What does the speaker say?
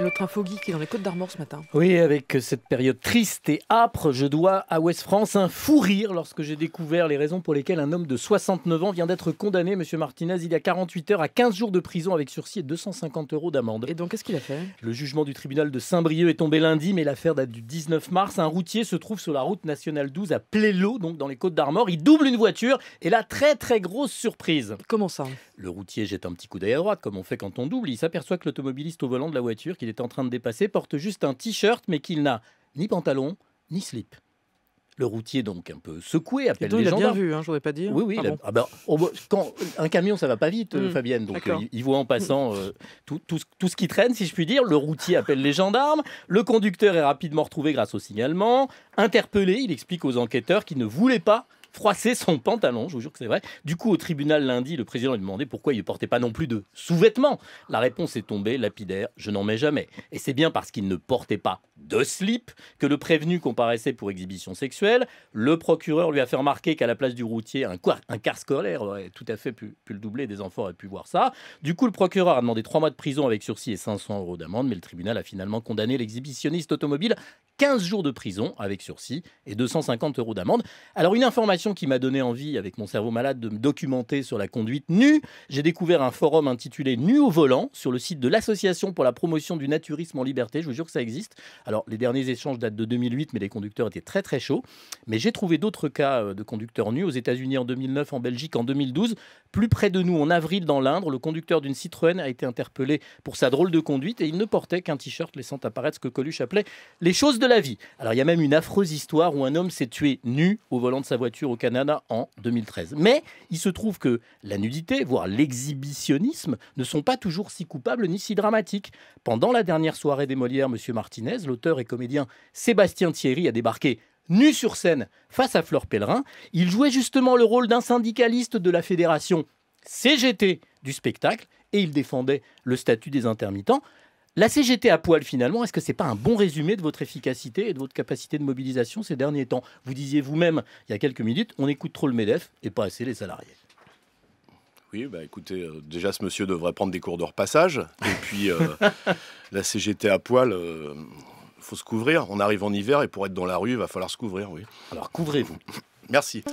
L'autre info geek est dans les Côtes d'Armor ce matin. Oui, avec cette période triste et âpre, je dois à Ouest France un fou rire lorsque j'ai découvert les raisons pour lesquelles un homme de 69 ans vient d'être condamné, monsieur Martinez, il y a 48 heures à 15 jours de prison avec sursis et 250 euros d'amende. Et donc, qu'est-ce qu'il a fait? Le jugement du tribunal de Saint-Brieuc est tombé lundi, mais l'affaire date du 19 mars. Un routier se trouve sur la route nationale 12 à Plélo, donc dans les Côtes d'Armor. Il double une voiture et la très très grosse surprise. Comment ça? Le routier jette un petit coup d'œil à droite, comme on fait quand on double. Il s'aperçoit que l'automobiliste au volant de la voiture qu'il est en train de dépasser porte juste un t-shirt, mais qu'il n'a ni pantalon ni slip. Le routier, donc un peu secoué, appelle Donc, les il a bien gendarmes. vu, hein, je voudrais pas dire. Oui, oui. Ah il a- bon. ah ben, quand, un camion, ça va pas vite, euh, Mm, Fabienne. Donc, euh, il, il voit en passant euh, tout, tout ce- tout ce qui traîne, si je puis dire. Le routier appelle les gendarmes. Le conducteur est rapidement retrouvé grâce au signalement. Interpellé, il explique aux enquêteurs qu'il ne voulait pas froisser son pantalon, je vous jure que c'est vrai. Du coup, au tribunal lundi, le président lui demandait pourquoi il ne portait pas non plus de sous-vêtements. La réponse est tombée lapidaire, je n'en mets jamais. Et c'est bien parce qu'il ne portait pas de slip que le prévenu comparaissait pour exhibition sexuelle. Le procureur lui a fait remarquer qu'à la place du routier, un, un quart scolaire aurait tout à fait pu le doubler, des enfants auraient pu voir ça. Du coup, le procureur a demandé trois mois de prison avec sursis et 500 euros d'amende, mais le tribunal a finalement condamné l'exhibitionniste automobile 15 jours de prison avec sursis et 250 euros d'amende. Alors une information qui m'a donné envie, avec mon cerveau malade, de me documenter sur la conduite nue, j'ai découvert un forum intitulé Nu au volant sur le site de l'Association pour la promotion du naturisme en liberté. Je vous jure que ça existe. Alors les derniers échanges datent de 2008, mais les conducteurs étaient très très chauds. Mais j'ai trouvé d'autres cas euh, de conducteurs nus aux États-Unis en 2009, en Belgique en 2012. Plus près de nous, en avril, dans l'Indre, le conducteur d'une Citroën a été interpellé pour sa drôle de conduite et il ne portait qu'un t-shirt laissant apparaître ce que Coluche appelait les choses de Alors il y a même une affreuse histoire où un homme s'est tué nu au volant de sa voiture au Canada en 2013. Mais il se trouve que la nudité, voire l'exhibitionnisme, ne sont pas toujours si coupables ni si dramatiques. Pendant la dernière soirée des Molières, Monsieur Martinez, l'auteur et comédien Sébastien Thierry a débarqué nu sur scène face à Fleur Pellerin. Il jouait justement le rôle d'un syndicaliste de la fédération CGT du spectacle et il défendait le statut des intermittents. La CGT à poil finalement, est-ce que c'est pas un bon résumé de votre efficacité et de votre capacité de mobilisation ces derniers temps? Vous disiez vous-même il y a quelques minutes, on écoute trop le MEDEF et pas assez les salariés. Oui, bah écoutez, euh, déjà ce monsieur devrait prendre des cours de repassage. Et puis euh, la CGT à poil, euh, faut se couvrir. On arrive en hiver et pour être dans la rue, il va falloir se couvrir, oui. Alors couvrez-vous. Merci.